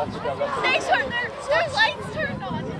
They turned their, their lights turned on.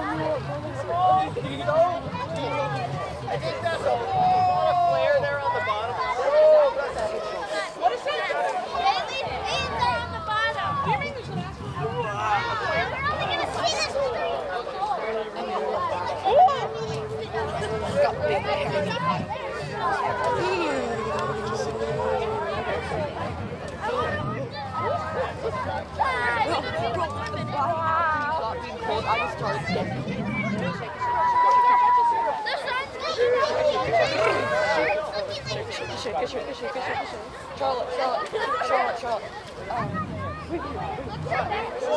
What is that? They leave beans there on the bottom. Do you mean there's an We're only gonna see this Shake it, shake it, shake it, shake it, shake it. Charlotte, Charlotte, Charlotte, Charlotte. Who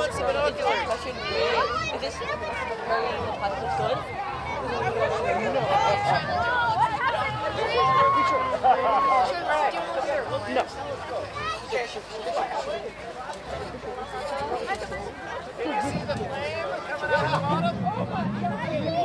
No. Can you see the flame coming out of the bottom?